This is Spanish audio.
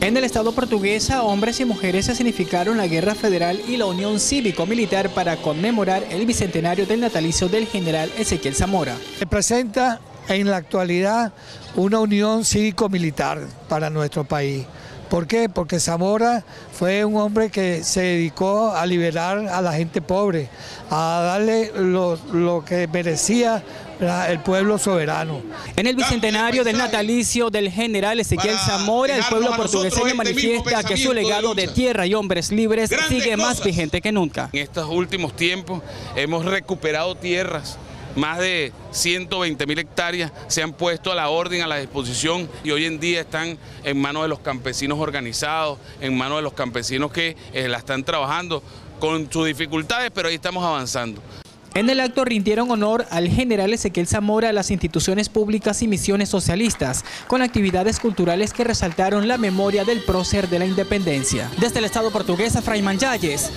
En el Estado portuguesa, hombres y mujeres se significaron la Guerra Federal y la Unión Cívico-Militar para conmemorar el bicentenario del natalicio del general Ezequiel Zamora. Se presenta en la actualidad una unión cívico-militar para nuestro país. ¿Por qué? Porque Zamora fue un hombre que se dedicó a liberar a la gente pobre, a darle lo, lo que merecía el pueblo soberano. En el bicentenario del natalicio del general Ezequiel Zamora, el pueblo portugueseño este manifiesta que su legado de, tierra y hombres libres sigue más vigente que nunca. En estos últimos tiempos hemos recuperado tierras más de 120 mil hectáreas se han puesto a la orden, a la disposición y hoy en día están en manos de los campesinos organizados, en manos de los campesinos que eh, la están trabajando con sus dificultades, pero ahí estamos avanzando. En el acto rindieron honor al general Ezequiel Zamora a las instituciones públicas y misiones socialistas, con actividades culturales que resaltaron la memoria del prócer de la independencia. Desde el Estado portugués, Fray Yalles.